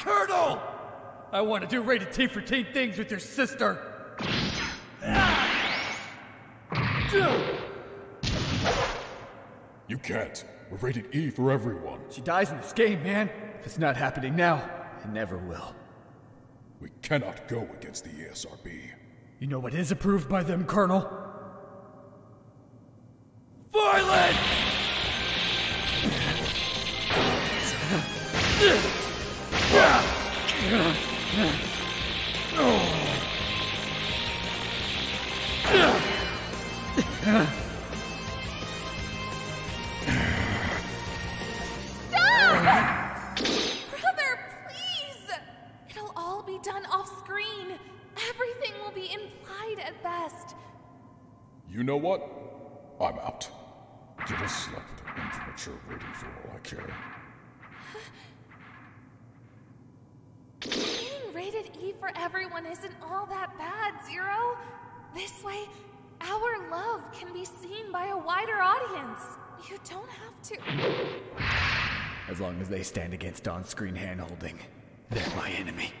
Colonel! I want to do rated T for teen things with your sister. You can't. We're rated E for everyone. She dies in this game, man. If it's not happening now, it never will. We cannot go against the ESRB. You know what is approved by them, Colonel? Violence! You know what? I'm out. Get a select immature rating for all I care. E for everyone isn't all that bad, Zero. This way, our love can be seen by a wider audience. You don't have to. As long as they stand against on screen hand holding, they're my enemy.